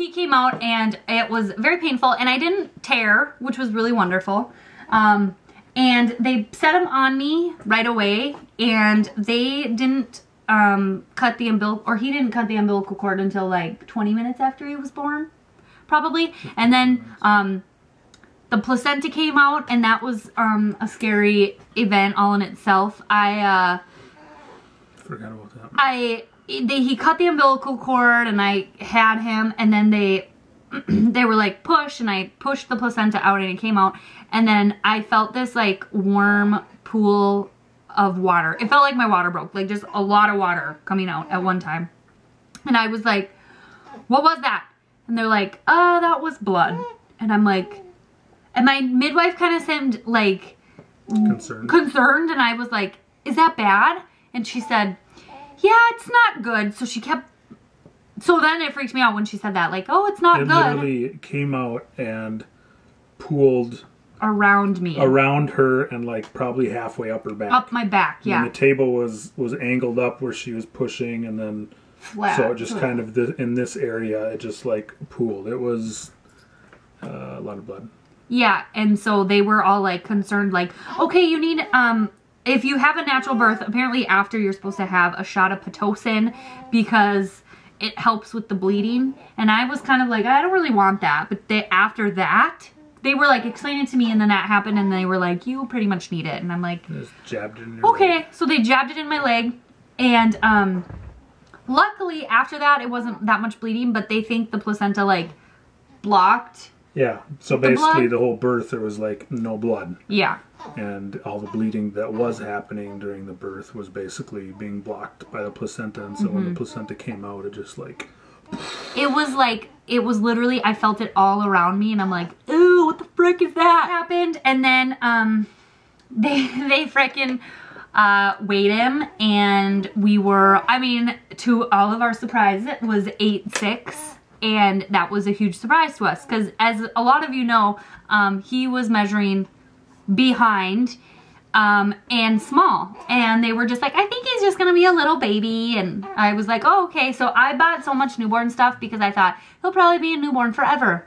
he came out and it was very painful and I didn't tear, which was really wonderful. Um, and they set him on me right away and they didn't um, cut the umbilical, or he didn't cut the umbilical cord until like 20 minutes after he was born, probably. And then um, the placenta came out and that was um, a scary event all in itself. I, uh, Forgot about that. I they he cut the umbilical cord and I had him and then they they were like push and I pushed the placenta out and it came out and then I felt this like warm pool of water. It felt like my water broke, like just a lot of water coming out at one time. And I was like, what was that? And they're like, oh, that was blood. And I'm like, and my midwife kind of seemed like Concerned. concerned and I was like, is that bad? And she said, yeah, it's not good. So she kept, so then it freaked me out when she said that, like, oh, it's not it good It literally came out and pooled around me, around her and like probably halfway up her back. up my back, yeah. And the table was was angled up where she was pushing, and then flat. so it just kind of the, in this area it just like pooled. It was uh, a lot of blood. Yeah, and so they were all like concerned, like, okay, you need, um, if you have a natural birth, apparently after you're supposed to have a shot of Pitocin because it helps with the bleeding. And I was kind of like, I don't really want that. But they, after that, they were like explaining to me and then that happened and they were like, you pretty much need it. And I'm like, Just jabbed it in your leg. okay. So they jabbed it in my leg and, um, luckily after that, it wasn't that much bleeding, but they think the placenta like blocked. Yeah. So The basically, blood? the whole birth there was like no blood, Yeah. and all the bleeding that was happening during the birth was basically being blocked by the placenta. And so when Mm-hmm. the placenta came out, it just like It was like, it was literally, I felt it all around me and I'm like, ooh, what the frick is that? Happened and then, um, they, they frickin' uh, weighed him and we were, I mean, to all of our surprise, it was 8'6", and that was a huge surprise to us because as a lot of you know, um, he was measuring behind um, and small. And they were just like, I think he's just gonna be a little baby. And I was like, oh, okay. So I bought so much newborn stuff because I thought he'll probably be a newborn forever.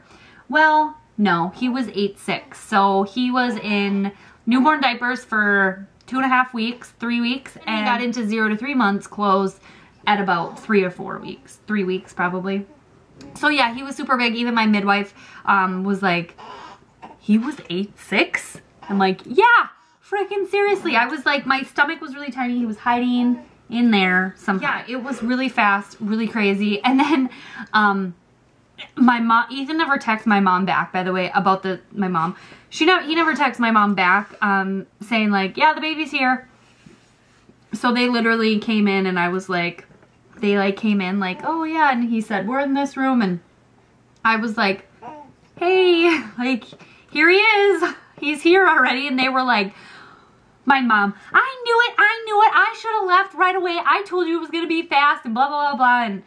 Well, no, he was eight six So he was in newborn diapers for two and a half weeks, three weeks, and he got into zero to three months clothes at about three or four weeks, three weeks probably. So yeah, he was super big. Even my midwife um, was like, he was eight six. I'm like, yeah, freaking seriously. I was like, my stomach was really tiny. He was hiding in there somehow. Yeah, it was really fast, really crazy. And then, um, my mom, Ethan never texted my mom back, by the way, about the, my mom. She never, he never texted my mom back, um, saying like, yeah, the baby's here. So they literally came in and I was like, they like came in like, oh yeah, and he said, we're in this room and I was like, hey, like, here he is. He's here already. And they were like, my mom, I knew it, I knew it. I should have left right away. I told you it was gonna be fast and blah blah blah blah. And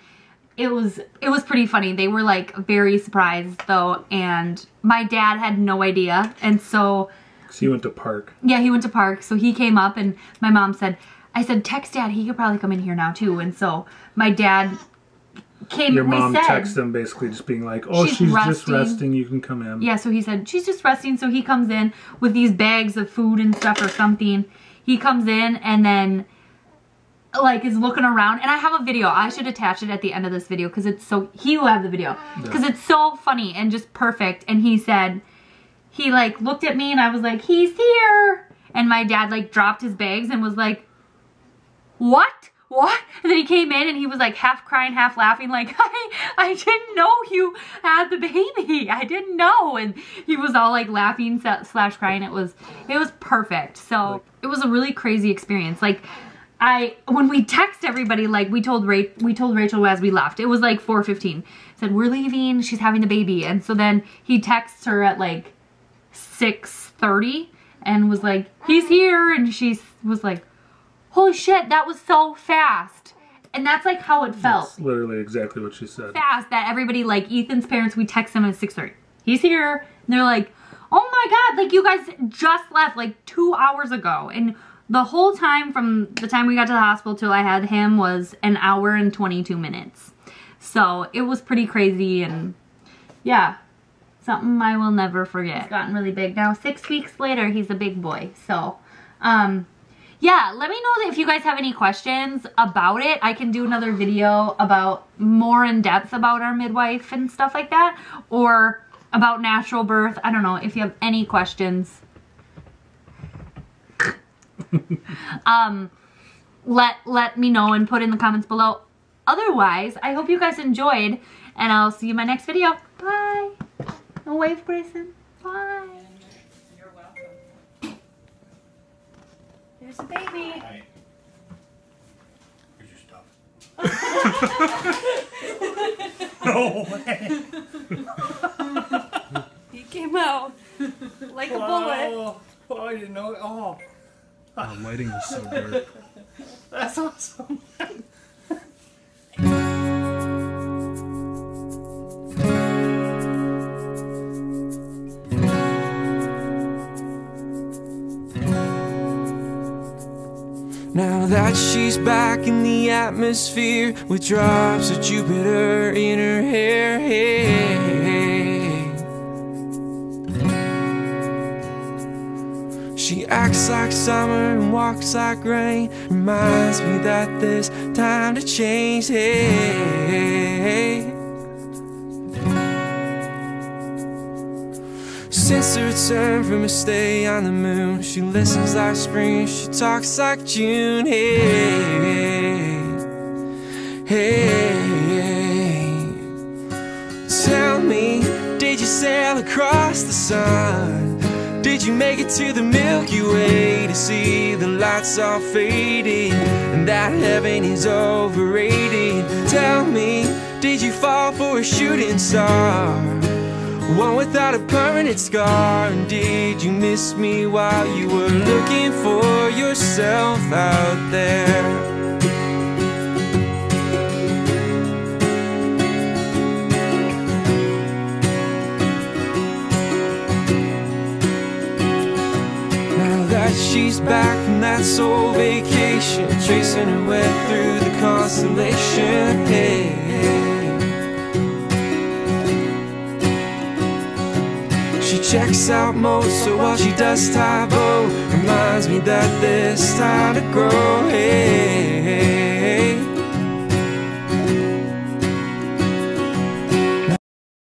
it was it was pretty funny. They were like very surprised though, and my dad had no idea. And so so you went to park. yeah, he went to park, so he came up and my mom said, I said, text dad, he could probably come in here now too. And so my dad came, Your mom said, texted them basically just being like, "Oh, She's she's, just resting. resting. You can come in." Yeah, so he said, she's just resting. So he comes in with these bags of food and stuff or something. He comes in and then like is looking around and I have a video. I should attach it at the end of this video because it's so, he will have the video because it's so funny and just perfect. And he said, he like looked at me and I was like, he's here. And my dad like dropped his bags and was like, what? What? And then he came in and he was like half crying, half laughing, like, I, I didn't know you had the baby. I didn't know. And he was all like laughing slash crying. It was, it was perfect. So it was a really crazy experience. Like, I, when we text everybody, like we told Ra- we told Rachel as we left, it was like 4.15. Said, we're leaving, she's having the baby. And so then he texts her at like 6.30 and was like, he's here. And she was like, holy shit, that was so fast. And that's like how it felt. That's literally exactly what she said. Fast that everybody, like Ethan's parents, we text them at 6.30. He's here. And they're like, oh my God, like you guys just left like two hours ago. And the whole time from the time we got to the hospital till I had him was an hour and 22 minutes. So it was pretty crazy and yeah, something I will never forget. He's gotten really big now. Six weeks later, he's a big boy. So, um, yeah, let me know if you guys have any questions about it. I can do another video about more in depth about our midwife and stuff like that. Or about natural birth. I don't know if you have any questions. um, let let me know and put in the comments below. Otherwise, I hope you guys enjoyed and I'll see you in my next video. Bye. A wave, Grayson. Bye. You're welcome. There's the baby. Hey. Here's your stuff. no way. He came out like a bullet. Oh, oh, I didn't know. Oh, Oh, lighting is so dark. that's awesome. Now that she's back in the atmosphere with drops of Jupiter in her hair. She acts like summer and walks like rain. Reminds me that there's time to change. Hey. Since her return from her stay on the moon, she listens like spring, she talks like June. Hey, hey, tell me, did you sail across the sun? Did you make it to the Milky Way to see the lights all fading and that heaven is overrated? Tell me, did you fall for a shooting star? One without a permanent scar And did you miss me while you were looking for yourself out there? Now that she's back from that soul vacation Tracing her way through the constellation hey. She checks out Mozart while she does Tae Bo Reminds me that there's time to grow, hey, hey.